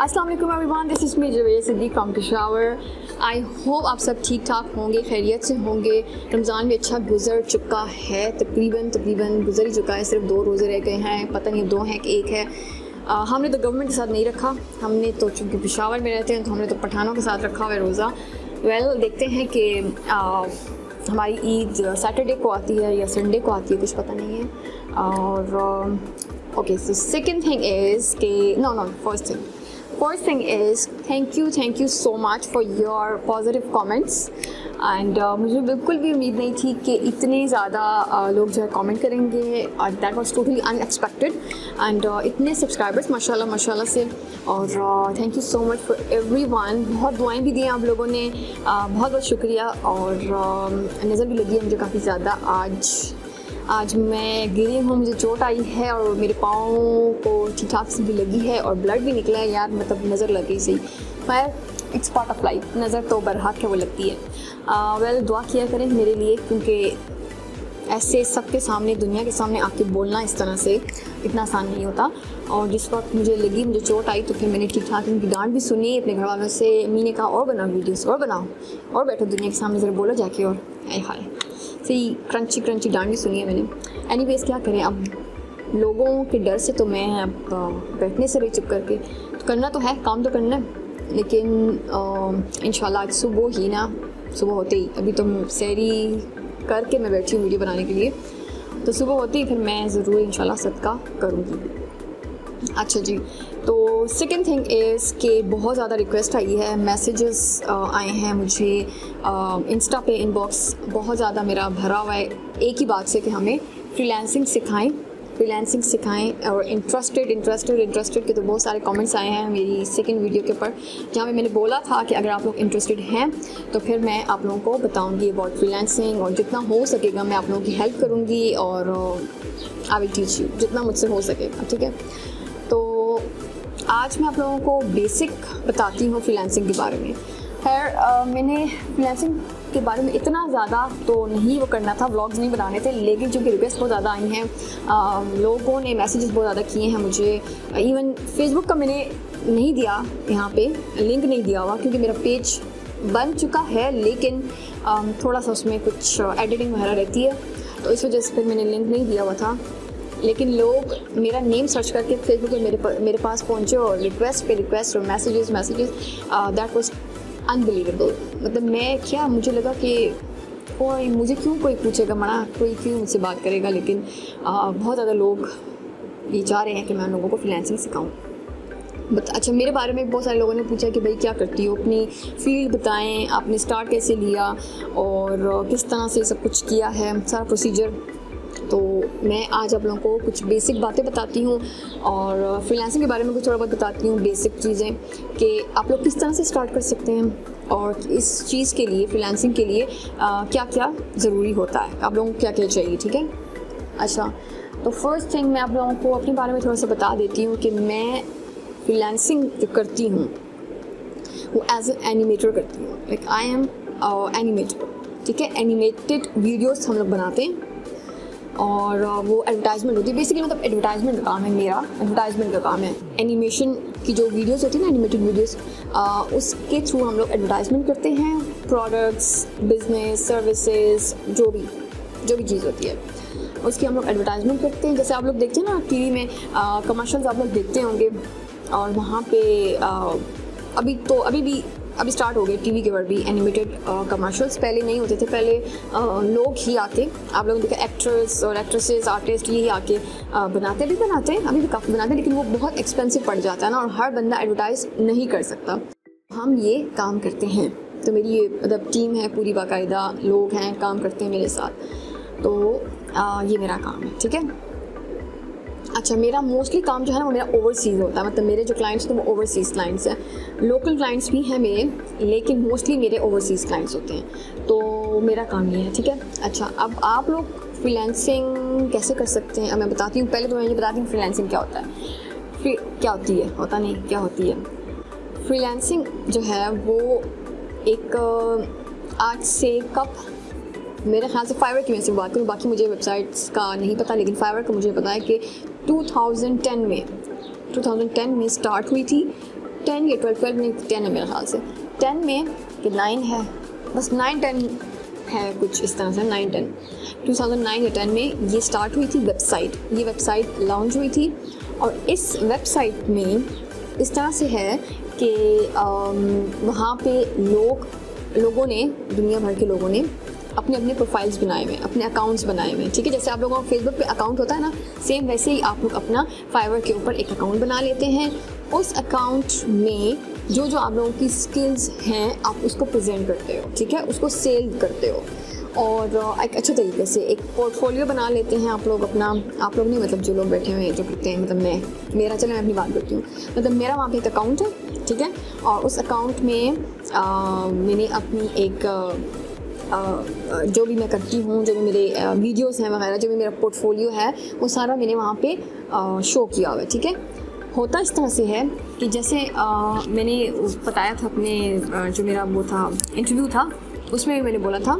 अस्सलाम वालेकुम this is me Javed Siddiq from Peshawar I hope आप सब ठीक ठाक होंगे खैरियत से होंगे। रमज़ान भी अच्छा गुजर चुका है तकरीबन तकरीबन गुजर ही चुका है सिर्फ़ दो रोज़े रह गए हैं पता नहीं दो हैं कि एक है। आ, हमने तो गवर्नमेंट के साथ नहीं रखा हमने तो चूँकि पिशावर में रहते हैं तो हमने तो पठानों के साथ रखा हुआ है रोज़ा। वेल well, देखते हैं कि हमारी ईद सैटरडे को आती है या संडे को आती है कुछ पता नहीं है। और okay so second thing is के no no first thing first thing is thank you thank you so much for your positive comments. And uh, मुझे बिल्कुल भी उम्मीद नहीं थी कि इतने ज़्यादा uh, लोग जो है कमेंट करेंगे। That was totally unexpected and इतने सब्सक्राइबर्स माशाल्लाह माशाल्लाह से। और thank you so much for everyone बहुत दुआएँ भी दी हैं आप लोगों ने। Uh, बहुत बहुत शुक्रिया। और uh, नज़र भी लगी है मुझे काफ़ी ज़्यादा आज। आज मैं गिरी हूँ मुझे चोट आई है और मेरे पाँव को ठीक ठाक से भी लगी है और ब्लड भी निकला है यार मतलब नज़र लग सही खैर इट्स पार्ट ऑफ़ लाइफ नज़र तो बरहक है वो लगती है। वेल well, दुआ किया करें मेरे लिए क्योंकि ऐसे सबके सामने दुनिया के सामने आके बोलना इस तरह से इतना आसान नहीं होता। और जिस वक्त मुझे लगी मुझे चोट आई तो फिर मैंने ठीक ठाक उनकी डांट भी सुनी अपने घर वालों से मीने कहा और बनाओ वीडियोस और बनाओ और बैठो दुनिया के सामने ज़रा बोलो जाके और आए हाय। सही क्रंची क्रंची भी सुनी है मैंने। एनी क्या करें, अब लोगों के डर से तो मैं अब बैठने से रही चुप करके। तो करना तो है, काम तो करना है, लेकिन इन आज सुबह ही ना, सुबह होते ही। अभी तो सैरी करके मैं बैठी हूँ वीडियो बनाने के लिए। तो सुबह होती ही फिर मैं ज़रूर इन सदका करूँगी। अच्छा जी तो सेकेंड थिंग इज़ कि बहुत ज़्यादा रिक्वेस्ट आई है मैसेजेस आए हैं मुझे। इंस्टा पे इनबॉक्स बहुत ज़्यादा मेरा भरा हुआ है। एक ही बात से कि हमें फ्रीलांसिंग सिखाएँ फ्रीलांसिंग सिखाएँ और इंटरेस्टेड इंटरेस्टेड इंटरेस्टेड के तो बहुत सारे कमेंट्स आए हैं मेरी सेकंड वीडियो के ऊपर। जहाँ पे मैंने बोला था कि अगर आप लोग इंटरेस्टेड हैं तो फिर मैं आप लोगों को बताऊँगी अबाउट फ्रीलांसिंग और जितना हो सकेगा मैं आप लोगों की हेल्प करूँगी और आई विल टीच यू जितना मुझसे हो सकेगा, ठीक है? आज मैं आप लोगों को बेसिक बताती हूँ फ्रीलांसिंग के बारे में। खैर मैंने फ्रीलांसिंग के बारे में इतना ज़्यादा तो नहीं वो करना था व्लॉग्स नहीं बनाने थे, लेकिन चूँकि रिक्वेस्ट बहुत ज़्यादा आई हैं लोगों ने मैसेजेस बहुत ज़्यादा किए हैं मुझे इवन फेसबुक का मैंने नहीं दिया यहाँ पे लिंक नहीं दिया हुआ, क्योंकि मेरा पेज बन चुका है, लेकिन थोड़ा सा उसमें कुछ एडिटिंग वगैरह रहती है तो इस वजह से फिर मैंने लिंक नहीं दिया हुआ था। लेकिन लोग मेरा नेम सर्च करके फेसबुक पे मेरे मेरे पास पहुँचे और रिक्वेस्ट पे रिक्वेस्ट और messages messages that was unbelievable मतलब मैं क्या मुझे लगा कि कोई मुझे क्यों कोई पूछेगा? मना कोई क्यों मुझसे बात करेगा? लेकिन आ, बहुत ज़्यादा लोग ये चाह रहे हैं कि मैं उन लोगों को फ्रीलांसिंग सिखाऊँ। बट अच्छा मेरे बारे में बहुत सारे लोगों ने पूछा कि भाई क्या करती हो? अपनी फ़ील्ड बताएँ आपने स्टार्ट कैसे लिया? और किस तरह से सब कुछ किया है? सारा प्रोसीजर तो मैं आज आप लोगों को कुछ बेसिक बातें बताती हूँ और फ्रीलांसिंग के बारे में कुछ थोड़ा बहुत बताती हूँ बेसिक चीज़ें कि आप लोग किस तरह से स्टार्ट कर सकते हैं और इस चीज़ के लिए फ्रीलांसिंग के लिए आ, क्या क्या ज़रूरी होता है। आप लोगों को क्या क्या चाहिए ठीक है? अच्छा तो फ़र्स्ट थिंग मैं आप लोगों को अपने बारे में थोड़ा सा बता देती हूँ कि मैं फ्रीलांसिंग जो करती हूँ वो एज ए एनिमेटर करती हूँ। लाइक आई एम एनिमेटर ठीक है? एनिमेटेड वीडियोस हम लोग बनाते हैं। और वो एडवर्टाइजमेंट होती है। बेसिकली मतलब एडवर्टाइजमेंट का काम है मेरा। एडवर्टाइजमेंट का काम है। एनिमेशन की जो वीडियोस होती है ना एनिमेटेड वीडियोस उसके थ्रू हम लोग एडवर्टाइजमेंट करते हैं। प्रोडक्ट्स बिज़नेस सर्विसेज़ जो भी जो भी चीज़ होती है। उसकी हम लोग एडवर्टाइजमेंट करते हैं। जैसे आप लोग देखते हैं ना टीवी में कमर्शल्स आप लोग देखते होंगे। और वहाँ पे आ, अभी तो अभी भी अभी स्टार्ट हो गए टीवी के ऊपर भी एनिमेटेड कमर्शियल्स पहले नहीं होते थे पहले uh, लोग ही आते। आप लोगों देखा एक्ट्रेस और एक्ट्रेसेस आर्टिस्ट ये ही आके uh, बनाते भी बनाते हैं अभी भी काफ़ी बनाते हैं लेकिन वो बहुत एक्सपेंसिव पड़ जाता है ना और हर बंदा एडवर्टाइज नहीं कर सकता। हम ये काम करते हैं। तो मेरी ये मतलब टीम है पूरी बाकायदा लोग हैं काम करते हैं मेरे साथ। तो आ, uh, ये मेरा काम है ठीक है? अच्छा मेरा मोस्टली काम जो है ना वो मेरा ओवरसीज़ होता है। मतलब मेरे जो क्लाइंट्स हैं वो ओवरसीज़ क्लाइंट्स हैं। लोकल क्लाइंट्स भी हैं मेरे, लेकिन मोस्टली मेरे ओवरसीज़ क्लाइंट्स होते हैं। तो मेरा काम ये है, ठीक है? अच्छा अब आप लोग फ्रीलांसिंग कैसे कर सकते हैं? अब मैं बताती हूँ, पहले तो मैं ये बताती हूँ फ्रीलांसिंग क्या होता है। क्या होती है? होता नहीं, क्या होती है? फ्रीलांसिंग जो है, वो एक आज से कब? मेरे ख्याल से फाइवर की वजह से बात करूँ, बाकी मुझे वेबसाइट्स का नहीं पता, लेकिन फाइवर का मुझे पता है कि 2010 में 2010 में स्टार्ट हुई थी टेन या ट्वेल्व ट्वेल्व नहीं टेन है मेरे ख्याल से। टेन में कि नाइन है, बस नाइन टेन है कुछ इस तरह से nine ten two thousand nine या टेन में ये स्टार्ट हुई थी वेबसाइट ये वेबसाइट लॉन्च हुई थी और इस वेबसाइट में इस तरह से है कि वहाँ पे लोग, लोगों ने, दुनिया भर के लोगों ने अपने अपने प्रोफाइल्स बनाए हुए अपने अकाउंट्स बनाए हुए ठीक है? जैसे आप लोगों का फेसबुक पे अकाउंट होता है ना सेम वैसे ही आप लोग अपना फाइवर के ऊपर एक अकाउंट बना लेते हैं। उस अकाउंट में जो जो आप लोगों की स्किल्स हैं आप उसको प्रेजेंट करते हो ठीक है? उसको सेल करते हो। और एक अच्छे तरीके से एक पोर्टफोलियो बना लेते हैं आप लोग अपना। आप लोग नहीं मतलब जो लोग बैठे हुए हैं जो करते हैं मतलब मैं मेरा चलो मैं अपनी बात करती हूँ। मतलब मेरा वहाँ पे एक अकाउंट है ठीक है? और उस अकाउंट में आ, मैंने अपनी एक जो भी मैं करती हूँ, जो भी मेरे वीडियोस हैं वगैरह, जो भी मेरा पोर्टफोलियो है, वो सारा मैंने वहाँ पे शो किया हुआ है, ठीक है? होता इस तरह से है कि जैसे मैंने बताया था अपने जो मेरा वो था इंटरव्यू था, उसमें भी मैंने बोला था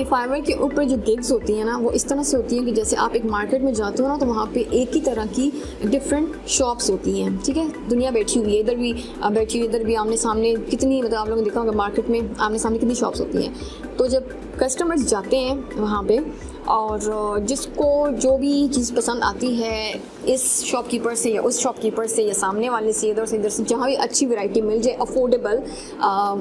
कि फाइवर के ऊपर जो गिग्स होती हैं ना, वो इस तरह से होती हैं कि जैसे आप एक मार्केट में जाते हो ना तो वहाँ पे एक ही तरह की डिफरेंट शॉप्स होती हैं, ठीक है? दुनिया बैठी हुई है, इधर भी बैठी हुई, इधर भी आमने सामने कितनी मतलब आप लोगों ने देखा होगा, मार्केट में आमने सामने कितनी शॉप्स होती हैं। तो जब कस्टमर्स जाते हैं वहाँ पे और जिसको जो भी चीज़ पसंद आती है इस शॉपकीपर से या उस शॉपकीपर से या सामने वाले से, इधर से इधर से, जहाँ भी अच्छी वैरायटी मिल जाए अफोर्डेबल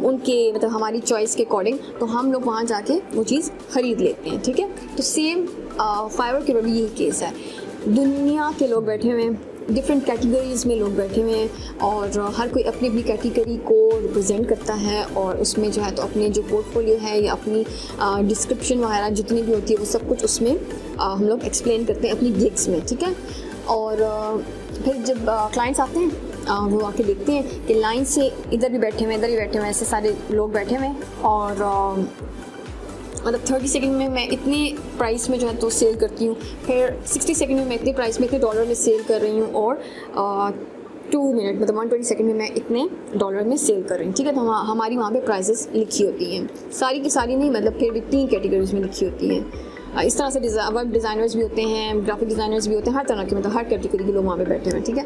उनके मतलब हमारी चॉइस के अकॉर्डिंग तो हम लोग वहाँ जाके वो चीज़ ख़रीद लेते हैं, ठीक है? तो सेम फाइवर के भी यही केस है। दुनिया के लोग बैठे हुए हैं। डिफरेंट कैटेगरीज़ में लोग बैठे हुए हैं और हर कोई अपनी अपनी कैटेगरी को रिप्रेजेंट करता है और उसमें जो है तो अपने जो पोर्टफोलियो है या अपनी डिस्क्रिप्शन वगैरह जितनी भी होती है वो सब कुछ उसमें आ, हम लोग एक्सप्लेन करते हैं अपनी गिग्स में ठीक है? और फिर जब क्लाइंट्स आते हैं आ, वो आके देखते हैं कि लाइन से इधर भी बैठे हुए इधर भी बैठे हुए ऐसे सारे लोग बैठे हुए हैं और मतलब थर्टी सेकेंड में मैं इतनी प्राइस में जो है तो सेल करती हूँ। फिर सिक्सटी सेकेंड में मैं इतनी प्राइस में इतने डॉलर में सेल कर रही हूँ और टू मिनट मतलब वन ट्वेंटी सेकेंड में मैं इतने डॉलर में सेल कर रही हूँ। ठीक है तो हम, हमारी वहाँ पे प्राइसेस लिखी होती हैं। सारी की सारी नहीं मतलब फिर भी तीन कैटेगरीज में लिखी होती हैं। इस तरह से वेब डिज़ाइनर्स भी होते हैं ग्राफिक डिज़ाइनर्स भी होते हैं, हर तरह के मतलब हर कैटेगरी के लोग वहाँ पे बैठे हैं, ठीक है?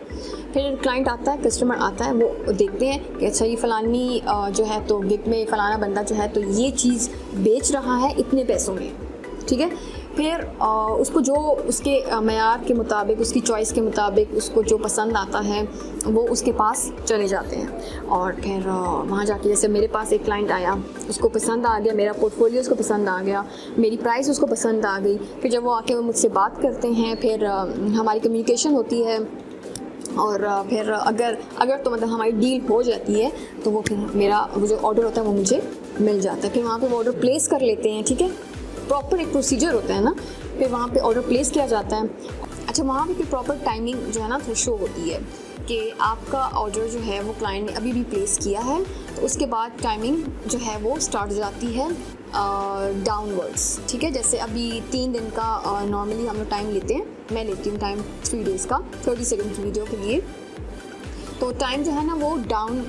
फिर क्लाइंट आता है कस्टमर आता है, वो देखते हैं कि अच्छा ये फ़लानी जो है तो गिग में फ़लाना बंदा जो है तो ये चीज़ बेच रहा है इतने पैसों में, ठीक है? फिर उसको जो उसके मैार के मुताबिक, उसकी चॉइस के मुताबिक उसको जो पसंद आता है, वो उसके पास चले जाते हैं। और फिर वहाँ जाके जैसे मेरे पास एक क्लाइंट आया, उसको पसंद आ गया, मेरा पोर्टफोलियो उसको पसंद आ गया, मेरी प्राइस उसको पसंद आ गई। फिर जब वो आके वो मुझसे बात करते हैं, फिर हमारी कम्युनिकेशन होती है और फिर अगर अगर तो मतलब हमारी डील हो जाती है तो वो फिर मेरा, वो जो ऑर्डर होता है वो मुझे मिल जाता है। फिर वहाँ पे वो ऑर्डर प्लेस कर लेते हैं, ठीक है? प्रॉपर एक प्रोसीजर होता है ना? फिर वहाँ पे ऑर्डर प्लेस किया जाता है। अच्छा वहाँ पे प्रॉपर टाइमिंग जो है ना, फिर शो होती है कि आपका ऑर्डर जो है, वो क्लाइंट ने अभी भी प्लेस किया है तो उसके बाद टाइमिंग जो है वो स्टार्ट हो जाती है। डाउनवर्ड्स ठीक है? जैसे अभी तीन दिन का नॉर्मली हम लोग टाइम लेते हैं। मैं लेती हूँ टाइम थ्री डेज़ का थर्टी सेकेंड की वीडियो के लिए। तो टाइम जो है ना, वो डाउन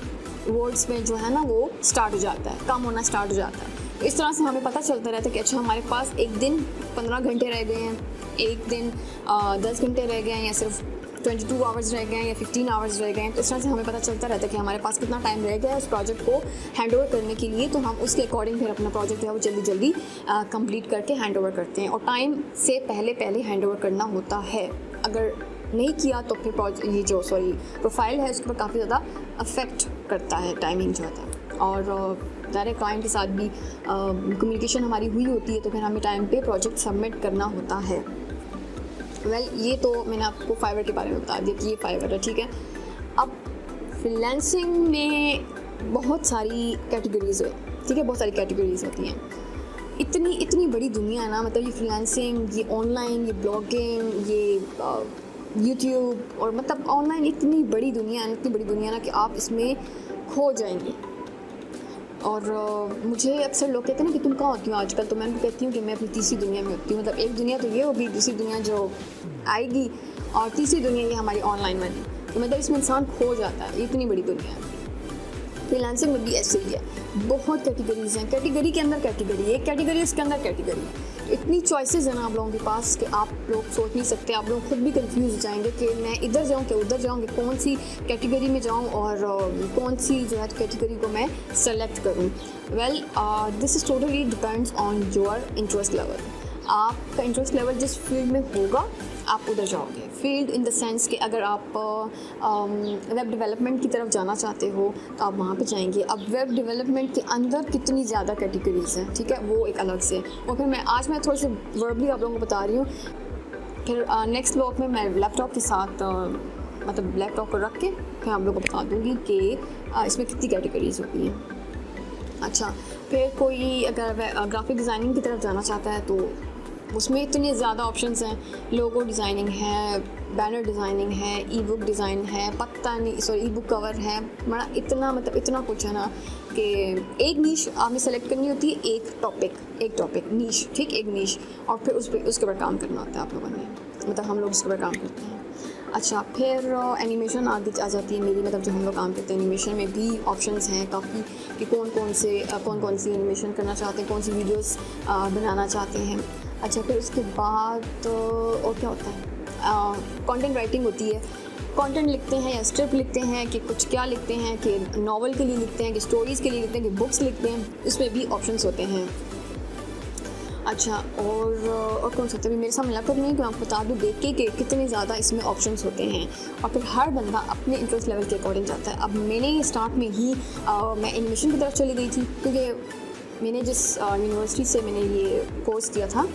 वर्ड्स में जो है ना, वो स्टार्ट हो जाता है। कम होना स्टार्ट हो जाता है। इस तरह से हमें पता चलता रहता है कि अच्छा हमारे पास एक दिन पंद्रह घंटे रह गए हैं, एक दिन दस घंटे रह गए हैं या सिर्फ़ ट्वेंटी टू आवर्स रह गए हैं या फिफ्टीन आवर्स रह गए हैं तो इस तरह से हमें पता चलता रहता है कि हमारे पास कितना टाइम रह गया है उस प्रोजेक्ट को हैंड ओवर करने के लिए तो हम उसके अकॉर्डिंग फिर अपना प्रोजेक्ट जो है वो जल्दी जल्दी कंप्लीट करके हैंड ओवर करते हैं। और टाइम से पहले पहले हैंड ओवर करना होता है। अगर नहीं किया तो फिर ये जो सॉरी प्रोफ़ाइल है उसके ऊपर काफ़ी ज़्यादा अफेक्ट करता है टाइमिंग जो होता है। और डायरेक्ट क्लाइंट के साथ भी कम्युनिकेशन हमारी हुई होती है तो फिर हमें टाइम पे प्रोजेक्ट सबमिट करना होता है। वेल ये तो मैंने आपको फाइवर के बारे में बता दिया कि ये फाइवर है, ठीक है? अब फ्रीलांसिंग में बहुत सारी कैटेगरीज है, ठीक है? बहुत सारी कैटेगरीज होती हैं। इतनी इतनी बड़ी दुनिया है ना मतलब ये फ्रीलांसिंग ये ऑनलाइन ये ब्लॉगिंग ये यूट्यूब और मतलब ऑनलाइन इतनी बड़ी दुनिया है, इतनी बड़ी दुनिया ना कि आप इसमें खो जाएँगे। और मुझे अक्सर लोग कहते हैं ना कि तुम कहाँ होती हो आजकल? तो मैं उनको कहती हूँ कि मैं अपनी तीसरी दुनिया में होती हूँ। मतलब एक दुनिया तो ये होगी, दूसरी दुनिया जो आएगी और तीसरी दुनिया ये हमारी ऑनलाइन वाली तो मतलब इसमें इंसान खो जाता है, इतनी बड़ी दुनिया है। फ्रीलांसिंग में भी ऐसे ही है। बहुत कैटेगरीज हैं। कैटेगरी के अंदर कैटेगरी एक कैटेगरी उसके अंदर कैटेगरी इतनी चॉइसेस हैं ना आप लोगों के पास कि आप लोग सोच नहीं सकते, आप लोग खुद भी कंफ्यूज हो जाएँगे कि मैं इधर जाऊँ कि उधर जाऊँ, कि कौन सी कैटेगरी में जाऊँ और कौन सी जो है कैटेगरी को मैं सेलेक्ट करूँ। Well this is totally depends on your interest level आपका इंटरेस्ट लेवल जिस फ़ील्ड में होगा, आप उधर जाओगे। फ़ील्ड इन द सेंस कि अगर आप वेब डेवलपमेंट की तरफ़ जाना चाहते हो तो आप वहाँ पे जाएँगे। अब वेब डेवलपमेंट के अंदर कितनी ज़्यादा कैटेगरीज हैं, ठीक है? वो एक अलग से। और फिर मैं, आज मैं थोड़ी सी वर्बली आप लोगों को बता रही हूँ। फिर नेक्स्ट ब्लॉग में मैं लैपटॉप के साथ मतलब लैपटॉप को रख के फिर आप लोगों को बता दूँगी कि इसमें कितनी कैटेगरीज होती हैं। अच्छा फिर कोई अगर ग्राफिक डिज़ाइनिंग की तरफ़ जाना चाहता है तो उसमें इतने ज़्यादा ऑप्शंस हैं। लोगो डिज़ाइनिंग है बैनर डिज़ाइनिंग है ई बुक डिज़ाइन है पत्ता नहीं सॉरी ई बुक कवर है। बड़ा इतना मतलब इतना कुछ है ना कि एक नीश आपने सेलेक्ट करनी होती है एक टॉपिक एक टॉपिक नीश ठीक, एक नीश और फिर उस पर उसके ऊपर काम करना होता है आप लोगों ने। मतलब हम लोग उसके ऊपर काम करते हैं। अच्छा फिर एनिमेशन आगे आ जाती है मेरी मतलब जो हम लोग काम करते हैं एनिमेशन में भी ऑप्शंस हैं काफ़ी कि कौन कौन से कौन कौन सी एनिमेशन करना चाहते हैं कौन सी वीडियोस बनाना चाहते हैं। अच्छा फिर उसके बाद और क्या होता है? कंटेंट राइटिंग होती है। कंटेंट लिखते हैं या स्क्रिप्ट लिखते हैं कि कुछ क्या लिखते हैं, कि नावल के लिए लिखते हैं, कि स्टोरीज़ के लिए लिखते हैं, कि बुक्स लिखते हैं, उसमें भी ऑप्शंस होते हैं। अच्छा और और कौन सा? अभी मेरे सामने लैपटॉप नहीं कि आपको बता दूँ देख के कि कितने ज़्यादा इसमें ऑप्शंस होते हैं। और फिर हर बंदा अपने इंटरेस्ट लेवल के अकॉर्डिंग जाता है। अब मैंने स्टार्ट में ही आ, मैं एनिमेशन की तरफ़ चली गई थी क्योंकि मैंने जिस यूनिवर्सिटी से मैंने ये कोर्स किया था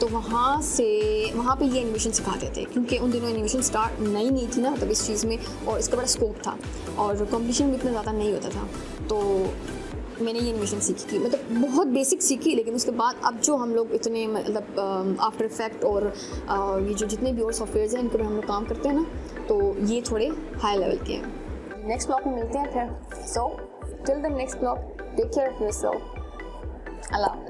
तो वहाँ से वहाँ पे ये एनिमेशन सिखाते थे। क्योंकि उन दिनों एनिमेशन स्टार्ट नई नहीं थी ना तब इस चीज़ में और इसका बड़ा स्कोप था। और कंपटीशन भी इतना ज़्यादा नहीं होता था। तो मैंने ये एनिमेशन सीखी थी। मतलब बहुत बेसिक सीखी, लेकिन उसके बाद अब जो हम लोग इतने मतलब आफ्टर इफ़ेक्ट और ये जो जितने भी और सॉफ्टवेयर हैं, इनके पर हम लोग काम करते हैं ना तो ये थोड़े हाई लेवल के हैं। नेक्स्ट ब्लॉक में मिलते हैं फिर। So till the next block take care of your this.